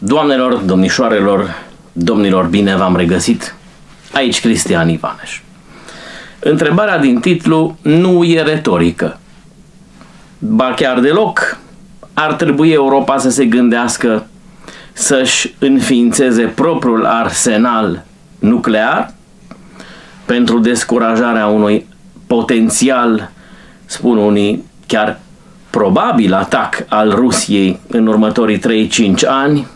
Doamnelor, domnișoarelor, domnilor, bine v-am regăsit. Aici Cristian Ivaneș. Întrebarea din titlu nu e retorică. Ba chiar deloc, ar trebui Europa să se gândească să-și înființeze propriul arsenal nuclear pentru descurajarea unui potențial, spun unii, chiar probabil atac al Rusiei în următorii 3-5 ani.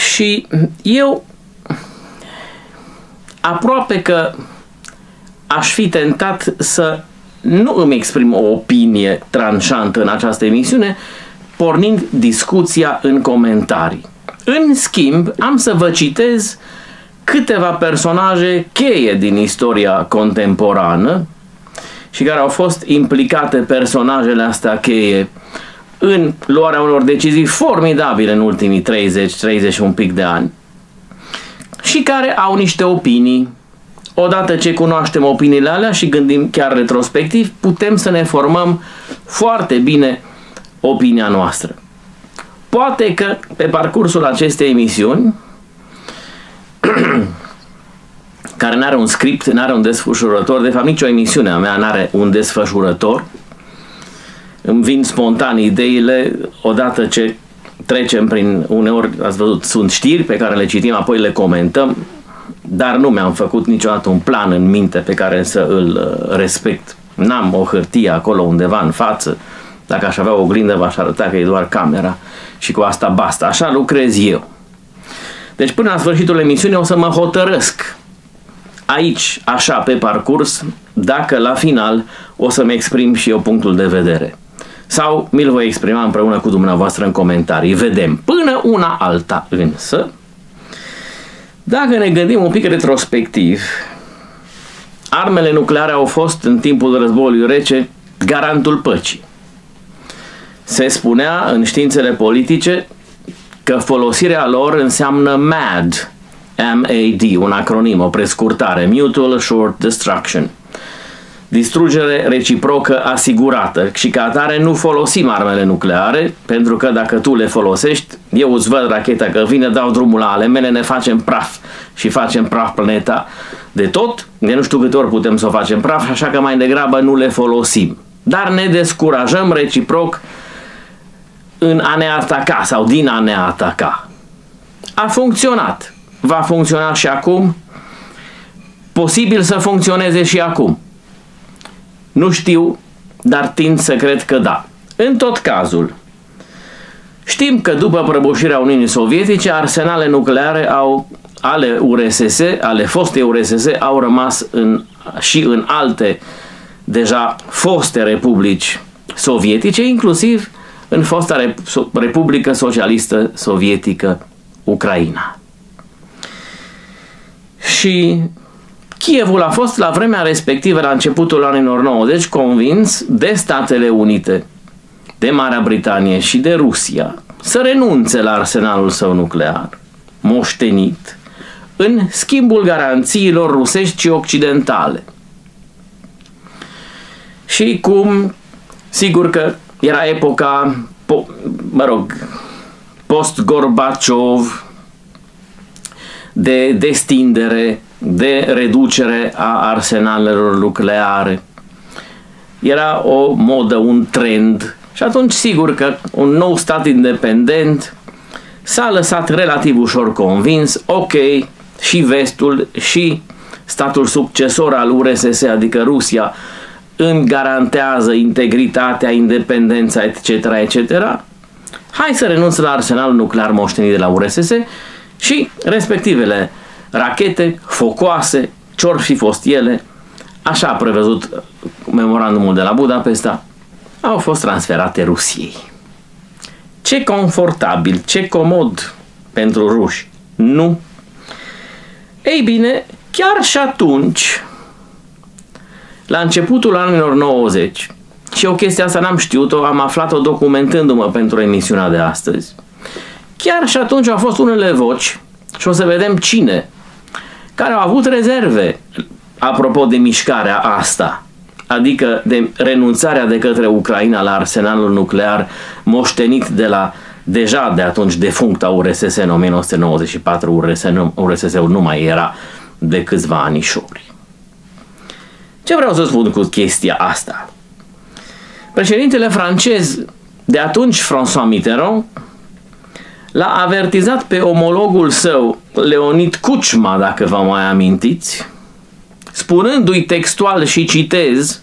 Și eu aproape că aș fi tentat să nu îmi exprim o opinie tranșantă în această emisiune, pornind discuția în comentarii. În schimb, am să vă citez câteva personaje cheie din istoria contemporană și care au fost implicate personajele astea cheie în luarea unor decizii formidabile în ultimii 30, 30 și un pic de ani și care au niște opinii. Odată ce cunoaștem opiniile alea și gândim chiar retrospectiv, putem să ne formăm foarte bine opinia noastră. Poate că pe parcursul acestei emisiuni, care nu are un script, nu are un desfășurător, de fapt nicio emisiune a mea nu are un desfășurător, îmi vin spontan ideile odată ce trecem prin, uneori, ați văzut, sunt știri pe care le citim, apoi le comentăm, dar nu mi-am făcut niciodată un plan în minte pe care să îl uh, respect. N-am o hârtie acolo undeva în față, dacă aș avea o oglindă v-aș arăta că e doar camera și cu asta basta. Așa lucrez eu. Deci până la sfârșitul emisiunii o să mă hotărăsc aici, așa, pe parcurs, dacă la final o să-mi exprim și eu punctul de vedere sau mi-l voi exprima împreună cu dumneavoastră în comentarii. Vedem. Până una alta însă, dacă ne gândim un pic retrospectiv, armele nucleare au fost în timpul războiului rece garantul păcii. Se spunea în științele politice că folosirea lor înseamnă MAD, M-A-D, un acronim, o prescurtare, Mutual Assured Destruction – distrugere reciprocă asigurată și ca atare nu folosim armele nucleare, pentru că dacă tu le folosești, eu îți văd racheta că vine, dau drumul la ale mele, ne facem praf și facem praf planeta de tot, de nu știu câte ori putem să o facem praf, așa că mai degrabă nu le folosim. Dar ne descurajăm reciproc în a ne ataca sau din a ne ataca. A funcționat. Va funcționa și acum. Posibil să funcționeze și acum. Nu știu, dar tind să cred că da. În tot cazul, știm că după prăbușirea Uniunii Sovietice, arsenale nucleare au, ale URSS, ale fostei URSS, au rămas în, și în alte deja foste republici sovietice, inclusiv în fosta Republică Socialistă Sovietică Ucraina. Și Chievul a fost la vremea respectivă, la începutul anilor 90, convins de Statele Unite, de Marea Britanie și de Rusia să renunțe la arsenalul său nuclear, moștenit, în schimbul garanțiilor rusești și occidentale. Și cum, sigur că era epoca, po, mă rog, post-Gorbaciov, de destindere de reducere a arsenalelor nucleare. Era o modă, un trend și atunci sigur că un nou stat independent s-a lăsat relativ ușor convins, ok, și vestul și statul succesor al URSS, adică Rusia, îmi garantează integritatea, independența, etc., etc., hai să renunț la arsenalul nuclear moștenit de la URSS și respectivele rachete, focoase, ce fi fost ele, așa a prevăzut memorandumul de la Budapesta, au fost transferate Rusiei. Ce confortabil, ce comod pentru ruși. Nu. Ei bine, chiar și atunci, la începutul anilor 90, și o chestie asta n-am știut-o, am aflat-o documentându-mă pentru emisiunea de astăzi. Chiar și atunci au fost unele voci, și o să vedem cine care au avut rezerve apropo de mișcarea asta, adică de renunțarea de către Ucraina la arsenalul nuclear moștenit de la deja de atunci defuncta URSS în 1994, URSS, URSS-ul nu mai era de câțiva anișori. Ce vreau să spun cu chestia asta? Președintele francez de atunci, François Mitterrand, l-a avertizat pe omologul său, Leonid Kuchma, dacă vă mai amintiți, spunându-i textual și citez,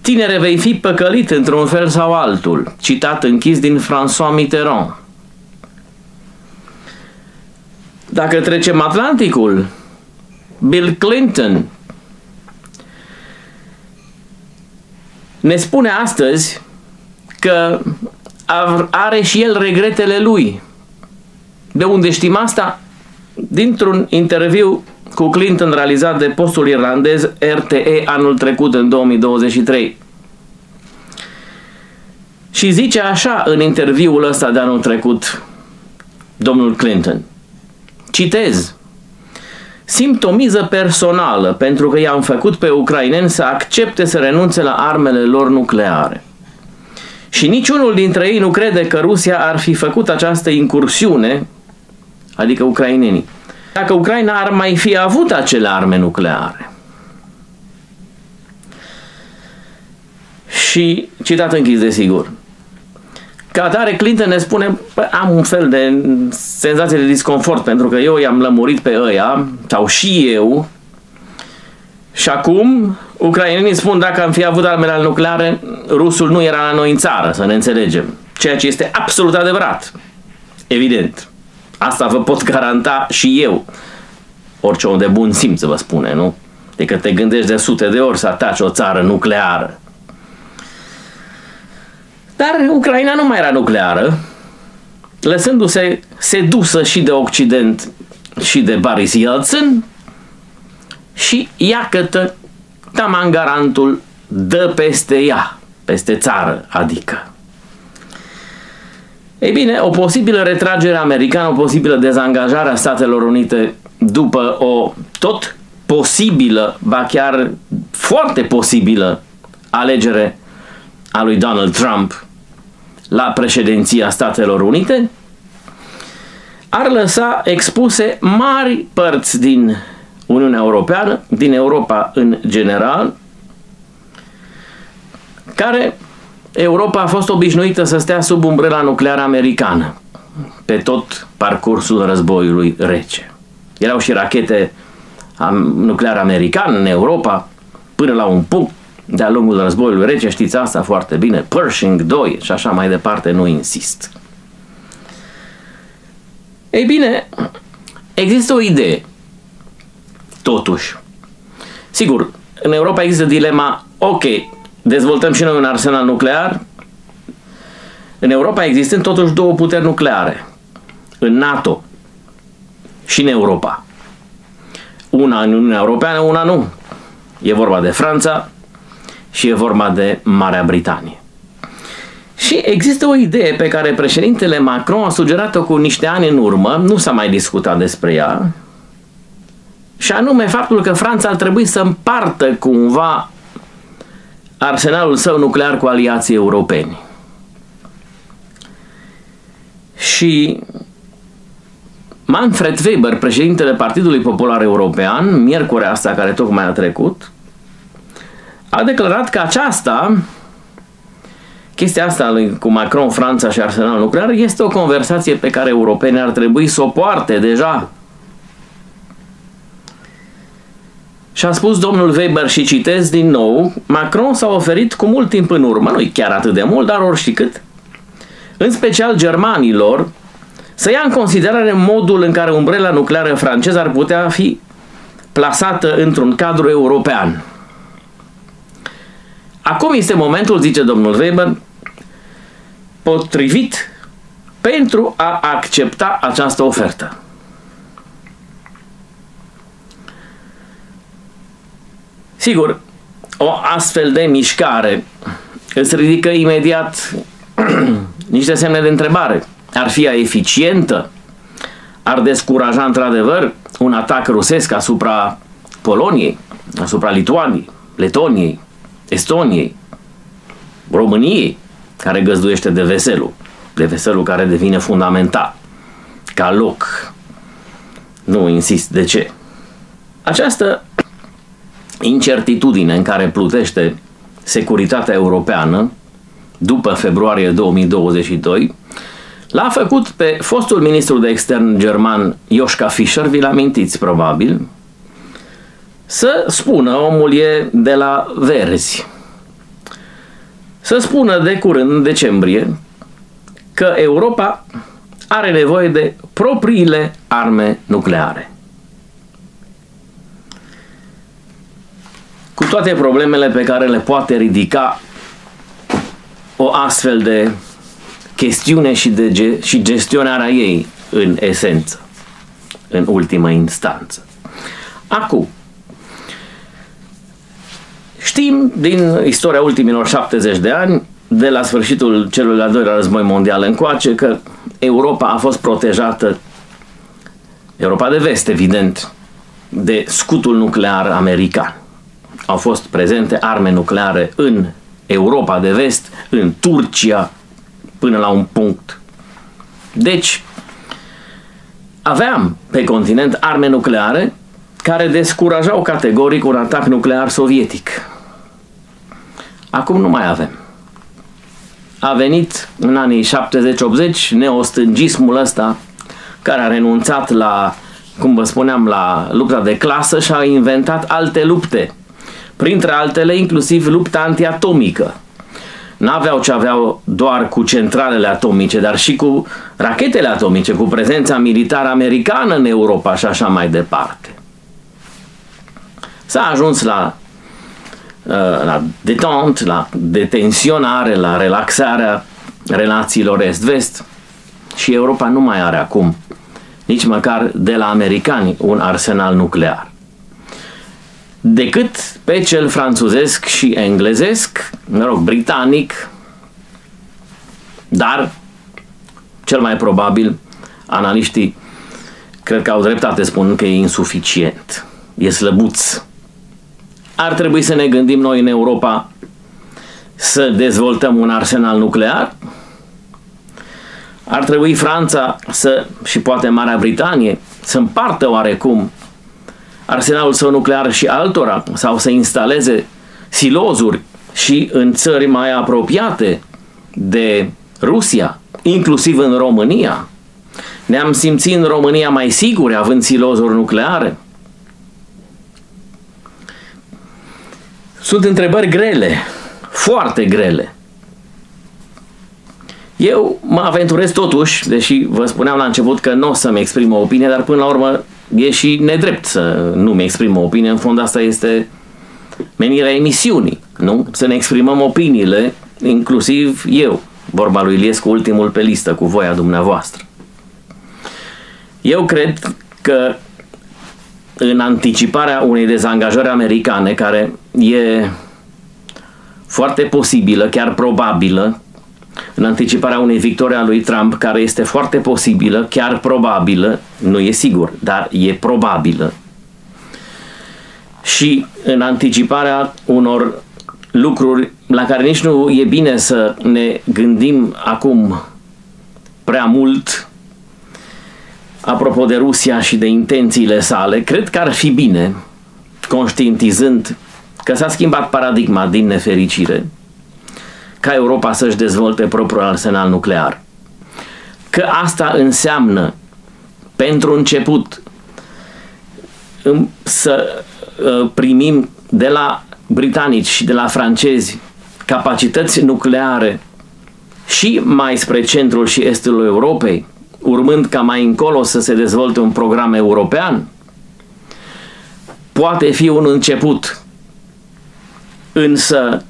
Tinere vei fi păcălit într-un fel sau altul, citat închis din François Mitterrand. Dacă trecem Atlanticul, Bill Clinton ne spune astăzi că are și el regretele lui. De unde știm asta? Dintr-un interviu cu Clinton realizat de postul irlandez RTE anul trecut, în 2023. Și zice așa în interviul ăsta de anul trecut, domnul Clinton. Citez. Simt o miză personală pentru că i-am făcut pe ucraineni să accepte să renunțe la armele lor nucleare. Și niciunul dintre ei nu crede că Rusia ar fi făcut această incursiune, adică ucrainenii, dacă Ucraina ar mai fi avut acele arme nucleare. Și, citat închis, desigur, ca atare, Clinton ne spune, am un fel de senzație de disconfort pentru că eu i-am lămurit pe ăia, sau și eu, și acum ucrainenii spun dacă am fi avut armele nucleare, rusul nu era la noi în țară, să ne înțelegem. Ceea ce este absolut adevărat. Evident. Asta vă pot garanta și eu. Orice om de bun simț vă spune, nu? De că te gândești de sute de ori să ataci o țară nucleară. Dar Ucraina nu mai era nucleară, lăsându-se sedusă și de Occident și de Boris Yeltsin și iacătă tamangarantul dă peste ea, peste țară, adică. Ei bine, o posibilă retragere americană, o posibilă dezangajare a Statelor Unite după o tot posibilă, ba chiar foarte posibilă alegere a lui Donald Trump la președinția Statelor Unite, ar lăsa expuse mari părți din Uniunea Europeană, din Europa în general, care Europa a fost obișnuită să stea sub umbrela nucleară americană pe tot parcursul războiului rece. Erau și rachete nucleare americane în Europa până la un punct de-a lungul războiului rece, știți asta foarte bine, Pershing 2 și așa mai departe, nu insist. Ei bine, există o idee, totuși. Sigur, în Europa există dilema, ok, dezvoltăm și noi un arsenal nuclear, în Europa există totuși două puteri nucleare, în NATO și în Europa. Una în Uniunea Europeană, una nu. E vorba de Franța și e vorba de Marea Britanie. Și există o idee pe care președintele Macron a sugerat-o cu niște ani în urmă, nu s-a mai discutat despre ea, și anume faptul că Franța ar trebui să împartă cumva arsenalul său nuclear cu aliații europeni. Și Manfred Weber, președintele Partidului Popular European, miercurea asta care tocmai a trecut, a declarat că aceasta, chestia asta lui, cu Macron, Franța și arsenal nuclear, este o conversație pe care europenii ar trebui să o poarte deja. Și a spus domnul Weber și citez din nou, Macron s-a oferit cu mult timp în urmă, nu chiar atât de mult, dar orice cât, în special germanilor, să ia în considerare modul în care umbrela nucleară franceză ar putea fi plasată într-un cadru european. Acum este momentul, zice domnul Weber, potrivit pentru a accepta această ofertă. Sigur, o astfel de mișcare îți ridică imediat niște semne de întrebare. Ar fi eficientă? Ar descuraja într-adevăr un atac rusesc asupra Poloniei, asupra Lituaniei, Letoniei, Estoniei, României, care găzduiește de veselul, de veselul care devine fundamental, ca loc. Nu insist de ce. Această incertitudine în care plutește securitatea europeană după februarie 2022 l-a făcut pe fostul ministru de extern german Joschka Fischer, vi-l amintiți probabil, să spună, omul e de la Verzi, să spună de curând, în decembrie, că Europa are nevoie de propriile arme nucleare. Toate problemele pe care le poate ridica o astfel de chestiune și, de ge- și gestionarea ei în esență, în ultimă instanță. Acum, știm din istoria ultimilor 70 de ani, de la sfârșitul celui al doilea război mondial încoace, că Europa a fost protejată, Europa de vest, evident, de scutul nuclear american. Au fost prezente arme nucleare în Europa de vest, în Turcia, până la un punct. Deci, aveam pe continent arme nucleare care descurajau categoric un atac nuclear sovietic. Acum nu mai avem. A venit în anii 70-80 neostângismul ăsta care a renunțat la, cum vă spuneam, la lupta de clasă și a inventat alte lupte. Printre altele, inclusiv lupta antiatomică n-aveau ce aveau doar cu centralele atomice, dar și cu rachetele atomice, cu prezența militară americană în Europa și așa mai departe. S-a ajuns la, uh, la detent, la detensionare, la relaxarea relațiilor est-vest și Europa nu mai are acum nici măcar de la americani un arsenal nuclear decât pe cel franțuzesc și englezesc, mă rog, britanic, dar cel mai probabil analiștii cred că au dreptate spun că e insuficient, e slăbuț. Ar trebui să ne gândim noi în Europa să dezvoltăm un arsenal nuclear? Ar trebui Franța să, și poate Marea Britanie să împartă oarecum arsenalul său nuclear și altora sau să instaleze silozuri și în țări mai apropiate de Rusia, inclusiv în România. Ne-am simțit în România mai siguri având silozuri nucleare? Sunt întrebări grele, foarte grele. Eu mă aventurez totuși, deși vă spuneam la început că nu o să-mi exprim o opinie, dar până la urmă e și nedrept să nu-mi exprim o opinie. În fond asta este menirea emisiunii, nu? Să ne exprimăm opiniile, inclusiv eu, vorba lui Iliescu, ultimul pe listă, cu voia dumneavoastră. Eu cred că în anticiparea unei dezangajări americane, care e foarte posibilă, chiar probabilă, în anticiparea unei victorii a lui Trump, care este foarte posibilă, chiar probabilă, nu e sigur, dar e probabilă, și în anticiparea unor lucruri la care nici nu e bine să ne gândim acum prea mult, apropo de Rusia și de intențiile sale, cred că ar fi bine, conștientizând că s-a schimbat paradigma din nefericire, ca Europa să-și dezvolte propriul arsenal nuclear. Că asta înseamnă, pentru început, să ă, primim de la britanici și de la francezi capacități nucleare și mai spre centrul și estul Europei, urmând ca mai încolo să se dezvolte un program european, poate fi un început. Însă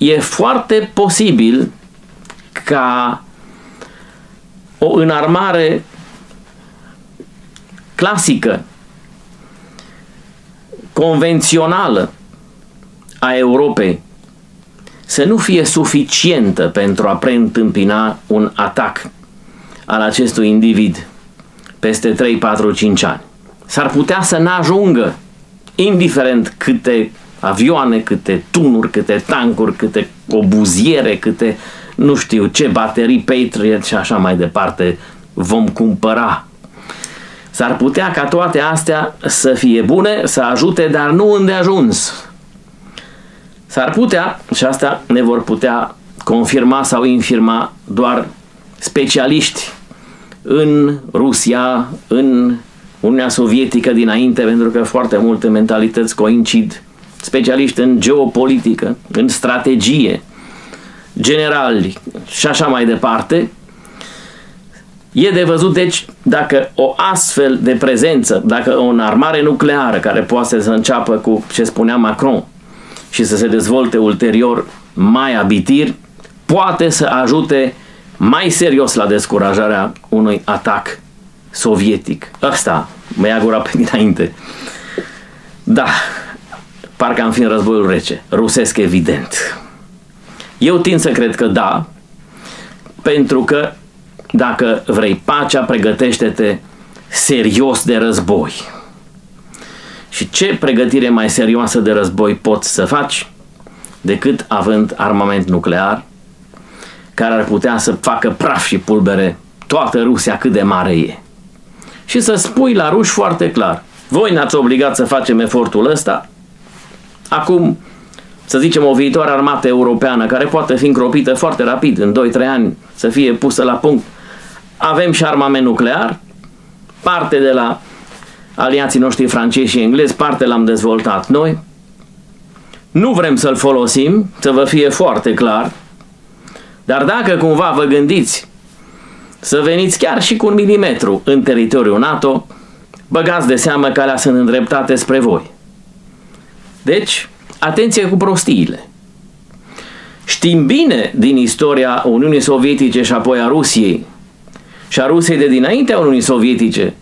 e foarte posibil ca o înarmare clasică, convențională a Europei să nu fie suficientă pentru a preîntâmpina un atac al acestui individ peste 3, 4, 5 ani. S-ar putea să n-ajungă, indiferent câte avioane, câte tunuri, câte tancuri, câte obuziere, câte nu știu ce baterii Patriot și așa mai departe vom cumpăra. S-ar putea ca toate astea să fie bune, să ajute, dar nu îndeajuns. S-ar putea, și asta ne vor putea confirma sau infirma doar specialiști în Rusia, în Uniunea Sovietică dinainte, pentru că foarte multe mentalități coincid, specialiști în geopolitică, în strategie, generali și așa mai departe, E de văzut, deci, dacă o astfel de prezență, dacă o armare nucleară care poate să înceapă cu ce spunea Macron și să se dezvolte ulterior mai abitir, poate să ajute mai serios la descurajarea unui atac sovietic. Ăsta mă ia gura pe dinainte. Da, parcă am fi în războiul rece. Rusesc, evident. Eu tind să cred că da, pentru că dacă vrei pacea, pregătește-te serios de război. Și ce pregătire mai serioasă de război poți să faci decât având armament nuclear care ar putea să facă praf și pulbere toată Rusia cât de mare e. Și să spui la ruși foarte clar, voi ne-ați obligat să facem efortul ăsta, acum să zicem, o viitoare armată europeană care poate fi încropită foarte rapid, în 2-3 ani, să fie pusă la punct. Avem și armament nuclear, parte de la aliații noștri francezi și englezi, parte l-am dezvoltat noi. Nu vrem să-l folosim, să vă fie foarte clar, dar dacă cumva vă gândiți să veniți chiar și cu un milimetru în teritoriul NATO, băgați de seamă că alea sunt îndreptate spre voi. Deci, atenție cu prostiile. Știm bine din istoria Uniunii Sovietice și apoi a Rusiei și a Rusiei de dinaintea Uniunii Sovietice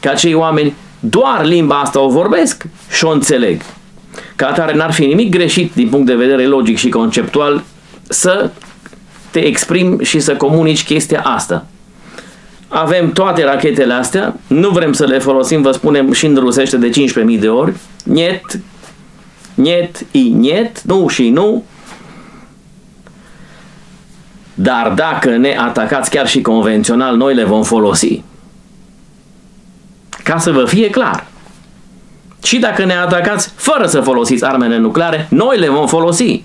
că acei oameni doar limba asta o vorbesc și o înțeleg. Ca atare n-ar fi nimic greșit din punct de vedere logic și conceptual să te exprimi și să comunici chestia asta. Avem toate rachetele astea, nu vrem să le folosim, vă spunem și în rusește de 15.000 de ori, niet, niet, i niet, nu și nu, dar dacă ne atacați chiar și convențional, noi le vom folosi. Ca să vă fie clar. Și dacă ne atacați fără să folosiți armele nucleare, noi le vom folosi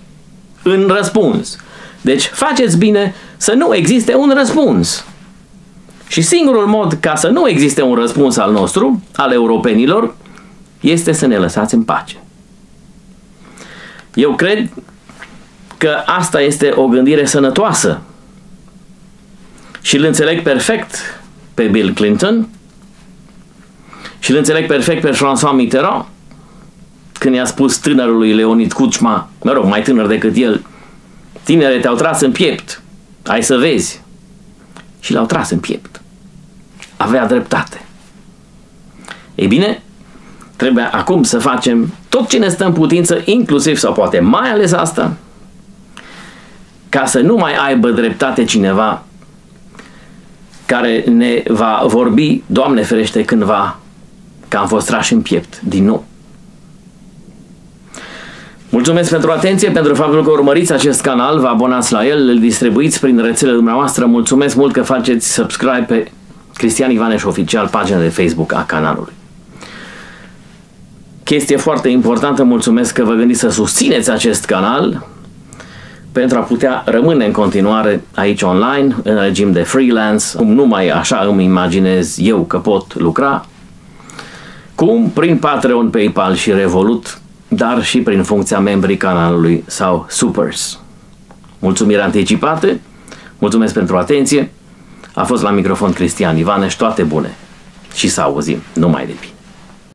în răspuns. Deci faceți bine să nu existe un răspuns. Și singurul mod ca să nu existe un răspuns al nostru, al europenilor, este să ne lăsați în pace. Eu cred că asta este o gândire sănătoasă și îl înțeleg perfect pe Bill Clinton și îl înțeleg perfect pe François Mitterrand când i-a spus tânărului Leonid Kuchma, mă rog, mai tânăr decât el, Tinere te-au tras în piept. Ai să vezi. Și l-au tras în piept. Avea dreptate. Ei bine, trebuie acum să facem tot ce ne stă în putință, inclusiv sau poate mai ales asta, ca să nu mai aibă dreptate cineva care ne va vorbi, Doamne ferește, cândva că am fost trași în piept din nou. Mulțumesc pentru atenție, pentru faptul că urmăriți acest canal, vă abonați la el, îl distribuiți prin rețelele dumneavoastră. Mulțumesc mult că faceți subscribe pe Cristian Ivaneș Oficial, pagina de Facebook a canalului. Chestie foarte importantă, mulțumesc că vă gândiți să susțineți acest canal pentru a putea rămâne în continuare aici online, în regim de freelance, cum numai așa îmi imaginez eu că pot lucra, cum prin Patreon, PayPal și Revolut dar și prin funcția membrii canalului sau supers. Mulțumiri anticipate, mulțumesc pentru atenție, a fost la microfon Cristian Ivaneș, toate bune și să auzim, numai de bine.